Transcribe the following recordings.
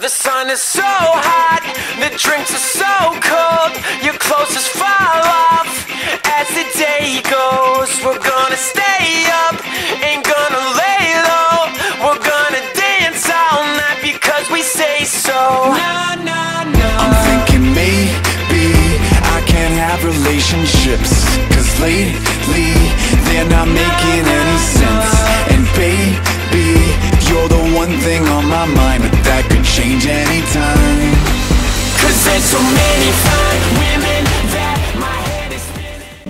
The sun is so hot, the drinks are so cold, your clothes just fall off as the day goes. We're gonna stay up, ain't gonna lay low. We're gonna dance all night because we say so. Na, na, na. I'm thinking maybe I can't have relationships Cause lately they're not making any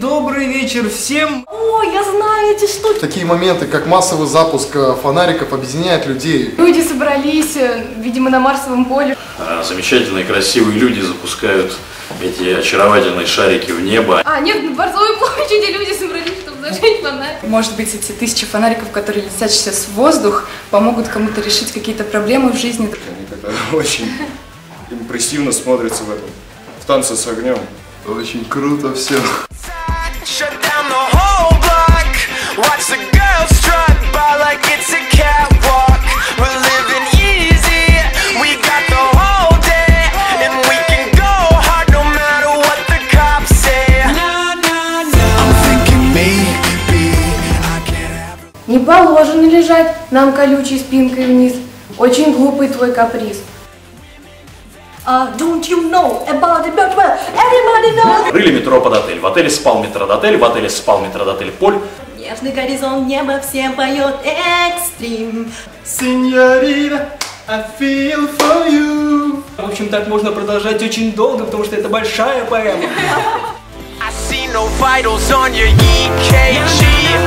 Добрый вечер всем! О, я знаю эти штуки. Такие моменты, как массовый запуск э, фонариков, объединяют людей. Люди собрались, э, видимо, на Марсовом поле. А, Замечательные, красивые люди запускают эти очаровательные шарики в небо. А, нет, на Дворцовой площади люди собрались, чтобы зажечь фонарь. Может быть, эти тысячи фонариков, которые летят сейчас в воздух, помогут кому-то решить какие-то проблемы в жизни. Они как-то очень импрессивно смотрятся в этом, в танце с огнем. Очень круто все. Не положено лежать нам колючей спинкой вниз. Очень глупый твой каприз. Uh, don't you know about the bird? Well, everybody knows. Крыли метро под отель. В отеле спал метродотель, в отеле спал метродотель Поль. Нежный горизонт неба всем поет экстрим. Синьорита, I feel for you. В общем, так можно продолжать очень долго, потому что это большая поэма. I see no vitals on your EKG.